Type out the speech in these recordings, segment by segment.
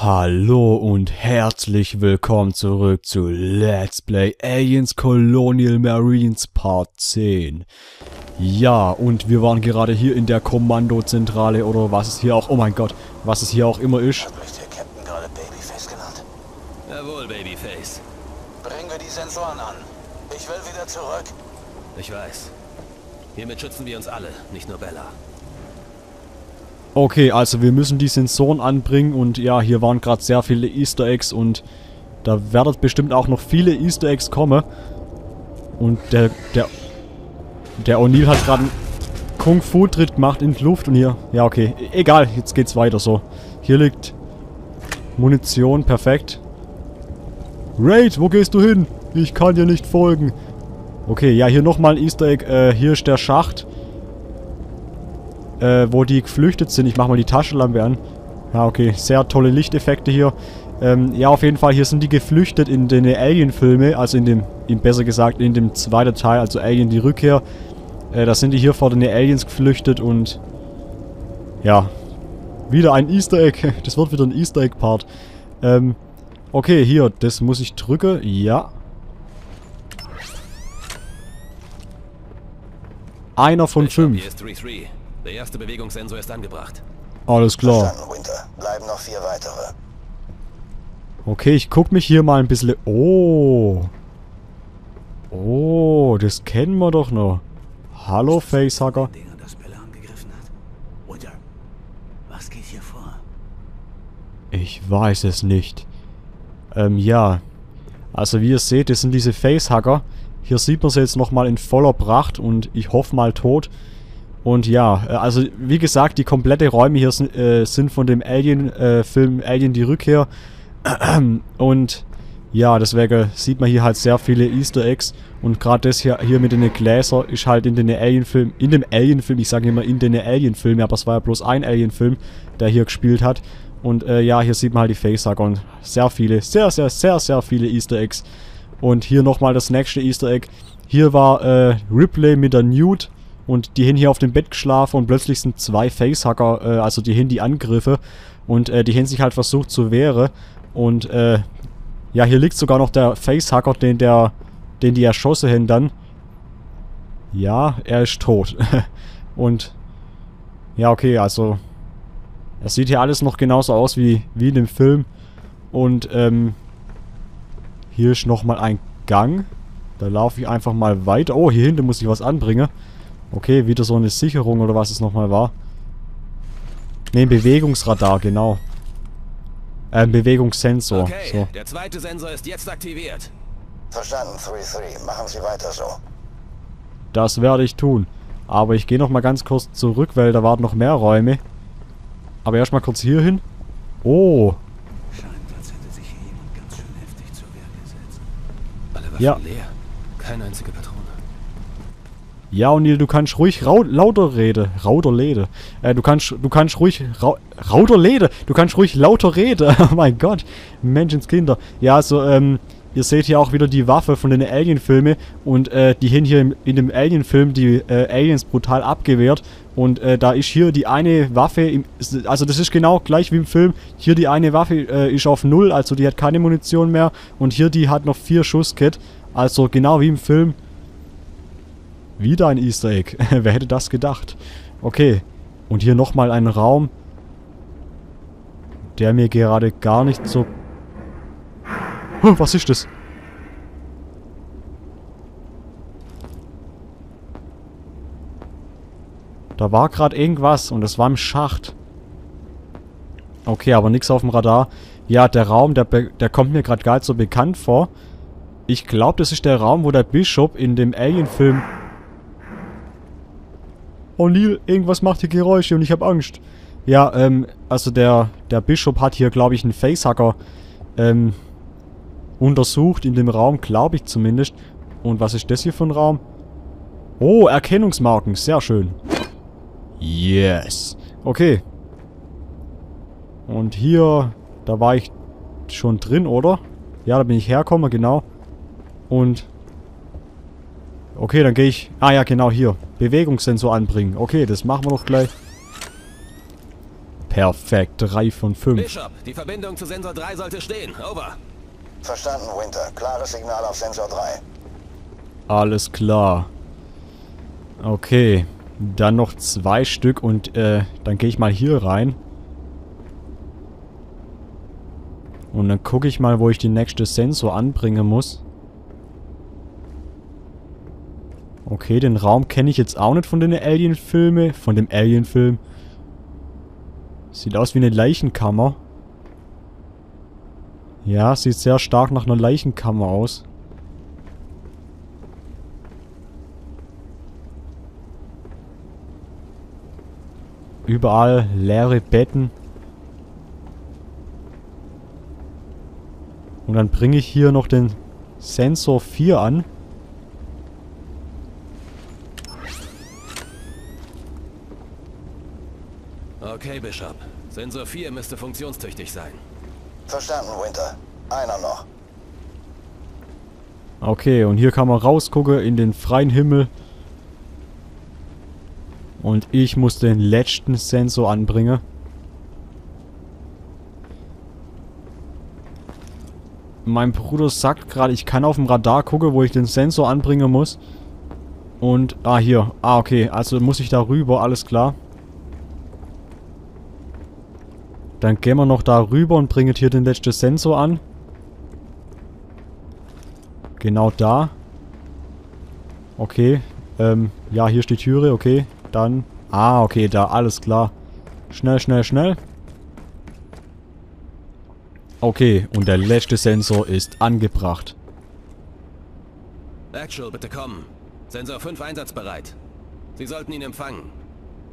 Hallo und herzlich willkommen zurück zu Let's Play Aliens Colonial Marines Part 10. Ja, und wir waren gerade hier in der Kommandozentrale oder was es hier auch, oh mein Gott, was es hier auch immer ist. Hat mich der Captain gerade Babyface genannt? Jawohl, Babyface. Bringen wir die Sensoren an. Ich will wieder zurück. Ich weiß. Hiermit schützen wir uns alle, nicht nur Bella. Okay, also wir müssen die Sensoren anbringen und ja, hier waren gerade sehr viele Easter Eggs und da werden bestimmt auch noch viele Easter Eggs kommen. Und der, der, der O'Neill hat gerade einen Kung-Fu-Tritt gemacht in die Luft und hier, ja okay, egal, jetzt geht's weiter so. Hier liegt Munition, perfekt. Raid, wo gehst du hin? Ich kann dir nicht folgen. Okay, ja, hier nochmal ein Easter Egg. Äh, hier ist der Schacht äh, wo die geflüchtet sind. Ich mache mal die Taschenlampe an. Ja, okay. Sehr tolle Lichteffekte hier. Ähm, ja, auf jeden Fall, hier sind die geflüchtet in den Alien-Filme, also in dem, in, besser gesagt, in dem zweiten Teil, also Alien die Rückkehr. Äh, da sind die hier vor den Aliens geflüchtet und ja, wieder ein Easter Egg. Das wird wieder ein Easter Egg-Part. Ähm, okay, hier, das muss ich drücken. Ja. Einer von fünf. Hier ist 3-3. Der erste Bewegungssensor ist angebracht. Alles klar. Bleiben noch vier weitere. Okay, ich guck mich hier mal ein bisschen... Oh. Oh, das kennen wir doch noch. Hallo, Facehacker. Dinger, das Bella angegriffen hat. Winter, was geht hier vor? Ich weiß es nicht. Ähm, ja. Also wie ihr seht, das sind diese Facehacker. Hier sieht man sie jetzt nochmal in voller Pracht und ich hoffe mal tot. Und ja, äh, also wie gesagt, die komplette Räume hier sind, äh, sind von dem Alien-Film Alien die Rückkehr. Und ja, deswegen sieht man hier halt sehr viele Easter Eggs. Und gerade das hier, hier mit den Gläser ist halt in den Alien-Film, in dem Alien-Film, ich sage immer in den Alien-Film, aber es war ja bloß ein Alien-Film, der hier gespielt hat. Und äh, ja, hier sieht man halt die Facehacker und sehr viele, sehr, sehr, sehr, sehr viele Easter Eggs. Und hier nochmal das nächste Easter Egg. Hier war äh, Ripley mit der Newt und die haben hier auf dem Bett geschlafen und plötzlich sind zwei Facehacker, äh, also die haben die Angriffe und äh, die haben sich halt versucht zu wehren. Und äh, ja, hier liegt sogar noch der Facehacker, den der, den die erschossen haben dann. Ja, er ist tot. und ja, okay, also es sieht hier alles noch genauso aus wie, wie in dem Film. Und ähm, hier ist nochmal ein Gang. Da laufe ich einfach mal weiter. Oh, hier hinten muss ich was anbringen. Okay, wieder so eine Sicherung oder was es nochmal war. Ne, ein Bewegungsradar, genau. Äh, ein Bewegungssensor. Okay, So. der zweite Sensor ist jetzt aktiviert. Verstanden, 3-3. Machen Sie weiter so. Das werde ich tun. Aber ich gehe nochmal ganz kurz zurück, weil da waren noch mehr Räume. Aber erstmal kurz hier hin. Oh, Scheint, als hätte sich hier jemand ganz schön heftig zur Wehr gesetzt. Alle Waffen Ja. leer. Keine einzige Patrone. Ja, O'Neill, du kannst ruhig rau lauter reden. Rauter Lede. Äh, du kannst, du kannst ruhig rau Rauter Lede. Du kannst ruhig lauter reden. oh mein Gott. Menschenskinder. Ja, also, ähm, ihr seht hier auch wieder die Waffe von den Alien-Filmen. Und, äh, die haben hier im, in dem Alien-Film die äh, Aliens brutal abgewehrt. Und, äh, da ist hier die eine Waffe, im, also das ist genau gleich wie im Film. Hier die eine Waffe äh, ist auf Null, also die hat keine Munition mehr. Und hier die hat noch vier Schusskit. Also genau wie im Film. Wieder ein Easter Egg. Wer hätte das gedacht? Okay. Und hier nochmal ein Raum, der mir gerade gar nicht so... Huh, was ist das? Da war gerade irgendwas und das war im Schacht. Okay, aber nichts auf dem Radar. Ja, der Raum, der, der kommt mir gerade gar nicht so bekannt vor. Ich glaube, das ist der Raum, wo der Bishop in dem Alien-Film O'Neill, irgendwas macht hier Geräusche und ich habe Angst. Ja, ähm, also der, der Bischof hat hier, glaube ich, einen Facehacker, ähm, untersucht in dem Raum, glaube ich zumindest. Und was ist das hier für ein Raum? Oh, Erkennungsmarken, sehr schön. Yes. Okay. Und hier, da war ich schon drin, oder? Ja, da bin ich hergekommen, genau. Und Okay, dann gehe ich... Ah ja, genau hier. Bewegungssensor anbringen. Okay, das machen wir doch gleich. Perfekt, 3 von 5. Bishop, die Verbindung zu Sensor 3 sollte stehen. Over. Verstanden, Winter. Klares Signal auf Sensor 3. Alles klar. Okay. Dann noch zwei Stück und äh, dann gehe ich mal hier rein. Und dann gucke ich mal, wo ich den nächsten Sensor anbringen muss. Okay, den Raum kenne ich jetzt auch nicht von den Alien-Filmen. Von dem Alien-Film. Sieht aus wie eine Leichenkammer. Ja, sieht sehr stark nach einer Leichenkammer aus. Überall leere Betten. Und dann bringe ich hier noch den Sensor 4 an. Okay, Bishop. Sensor 4 müsste funktionstüchtig sein. Verstanden, Winter. Einer noch. Okay, und hier kann man rausgucken in den freien Himmel. Und ich muss den letzten Sensor anbringen. Mein Bruder sagt gerade, ich kann auf dem Radar gucken, wo ich den Sensor anbringen muss. Und, ah, hier. Ah, okay. Also muss ich da rüber, alles klar. Dann gehen wir noch da rüber und bringen hier den letzten Sensor an. Genau da. Okay. Ähm, ja, hier steht Türe, okay. Dann... Ah, okay, da, alles klar. Schnell, schnell, schnell. Okay, und der letzte Sensor ist angebracht. Actual, bitte kommen. Sensor 5 einsatzbereit. Sie sollten ihn empfangen.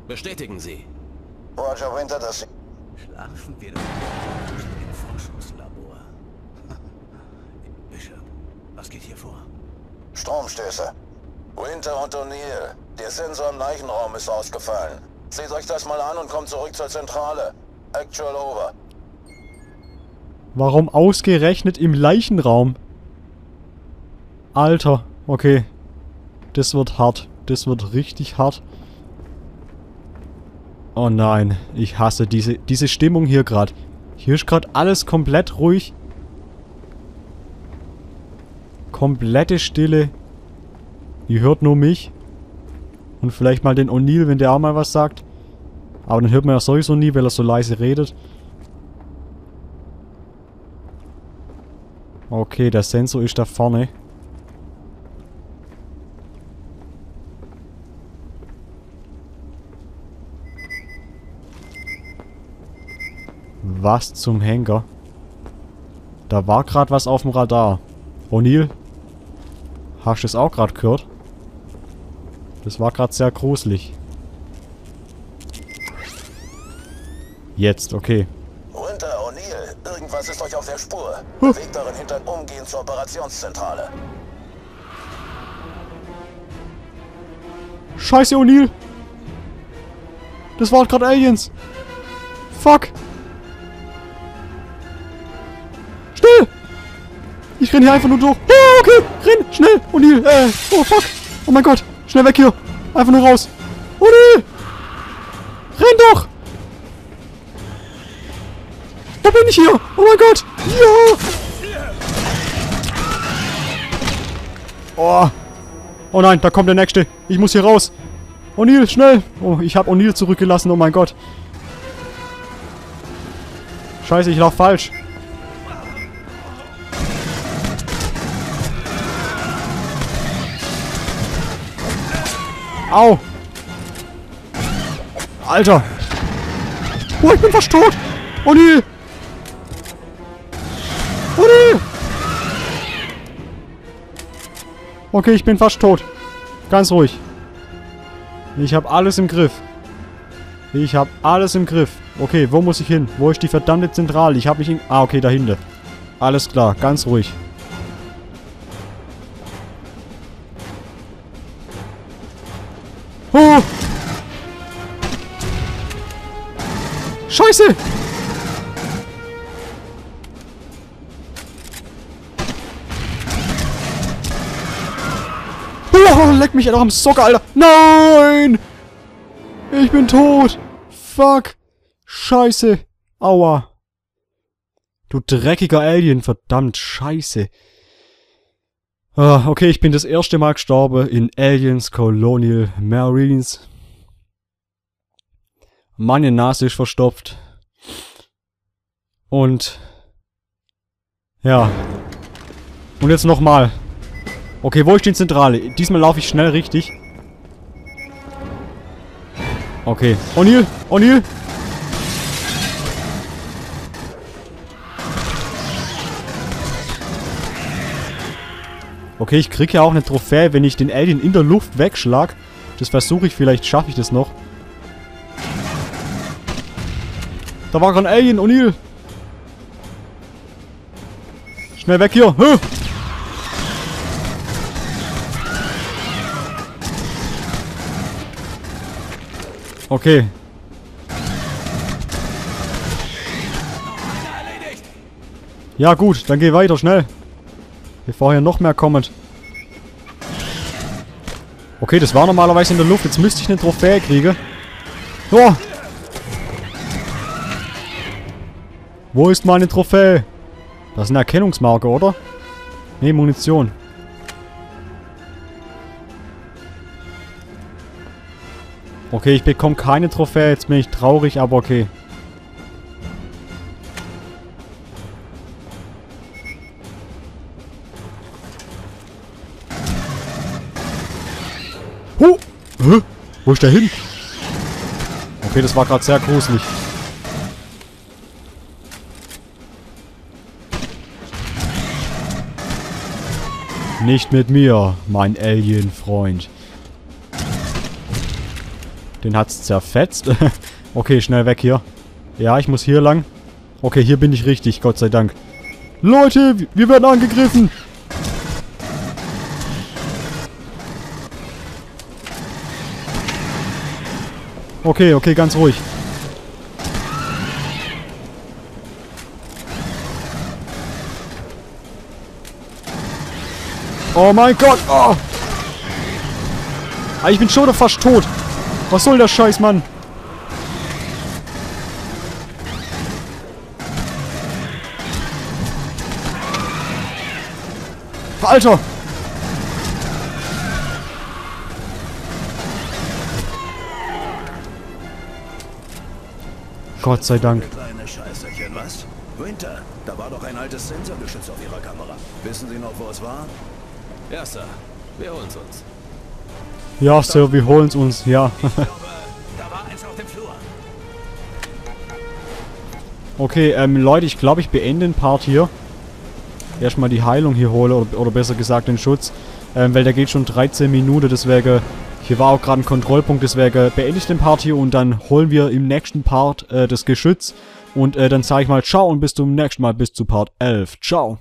Bestätigen Sie. Roger Winter, das... Schlafen wir doch im Forschungslabor. Bishop, was geht hier vor? Stromstöße. Winter und O'Neill. Der Sensor im Leichenraum ist ausgefallen. Seht euch das mal an und kommt zurück zur Zentrale. Actual over. Warum ausgerechnet im Leichenraum? Alter, okay. Das wird hart. Das wird richtig hart. Oh nein, ich hasse diese, diese Stimmung hier gerade. Hier ist gerade alles komplett ruhig. Komplette Stille. Ihr hört nur mich. Und vielleicht mal den O'Neill, wenn der auch mal was sagt. Aber dann hört man ja sowieso nie, weil er so leise redet. Okay, der Sensor ist da vorne. Was zum Henker? Da war gerade was auf dem Radar. O'Neill? Hast du das auch gerade gehört? Das war gerade sehr gruselig. Jetzt, okay. Winter, O'Neill, irgendwas ist euch auf der Spur. Bewegt euren Hintern umgehend zur Operationszentrale. Scheiße, O'Neill! Das waren gerade Aliens! Fuck! Ich renn hier einfach nur durch. Oh, okay! Renn! Schnell! O'Neill! Äh, oh fuck! Oh mein Gott! Schnell weg hier! Einfach nur raus! O'Neill! Renn doch! Da bin ich hier! Oh mein Gott! Ja! Oh! Oh nein, da kommt der nächste. Ich muss hier raus. O'Neill, schnell! Oh, ich habe O'Neill zurückgelassen, oh mein Gott. Scheiße, ich lauf falsch. Au! Alter! Oh, ich bin fast tot! O'Neill! O'Neill! Okay, ich bin fast tot. Ganz ruhig. Ich habe alles im Griff. Ich habe alles im Griff. Okay, wo muss ich hin? Wo ist die verdammte Zentrale? Ich habe mich in... Ah, okay, dahinter. Alles klar, ganz ruhig. Scheiße! Oh, leck mich doch am Socker, Alter. Nein! Ich bin tot. Fuck. Scheiße. Aua. Du dreckiger Alien, verdammt scheiße. Ah, okay, ich bin das erste Mal gestorben in Aliens Colonial Marines. Meine Nase ist verstopft. Und... Ja. Und jetzt nochmal. Okay, wo ist die Zentrale? Diesmal laufe ich schnell richtig. Okay. O'Neill! O'Neill! Okay, ich kriege ja auch eine Trophäe, wenn ich den Alien in der Luft wegschlag. Das versuche ich, vielleicht schaffe ich das noch. Da war gerade ein Alien, O'Neill. Schnell weg hier. Huh. Okay. Ja gut, dann geh weiter, schnell. Bevor hier noch mehr kommt. Okay, das war normalerweise in der Luft. Jetzt müsste ich eine Trophäe kriegen. Oh! Wo ist meine Trophäe? Das ist eine Erkennungsmarke, oder? Ne, Munition. Okay, ich bekomme keine Trophäe. Jetzt bin ich traurig, aber okay. Huh! Hä? Wo ist der hin? Okay, das war gerade sehr gruselig. Nicht mit mir, mein Alien-Freund. Den hat's zerfetzt. okay, schnell weg hier. Ja, ich muss hier lang. Okay, hier bin ich richtig, Gott sei Dank. Leute, wir werden angegriffen. Okay, okay, ganz ruhig. Oh mein Gott! Oh. Ah, ich bin schon fast tot. Was soll der Scheiß, Mann? Alter! Gott sei Dank. Kleine Scheißerchen, was? Winter, da war doch ein altes Sensorgeschütz auf Ihrer Kamera. Wissen Sie noch, wo es war? Ja, Sir. Wir holen's uns. Ja, Sir, wir holen's uns, ja. Glaube, okay, ähm, Leute, ich glaube, ich beende den Part hier. Erstmal die Heilung hier hole, oder, oder besser gesagt den Schutz. Ähm, weil der geht schon 13 Minuten, deswegen... Hier war auch gerade ein Kontrollpunkt, deswegen beende ich den Part hier und dann holen wir im nächsten Part äh, das Geschütz. Und äh, dann sage ich mal ciao und bis zum nächsten Mal, bis zu Part 11. Ciao.